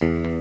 Mm.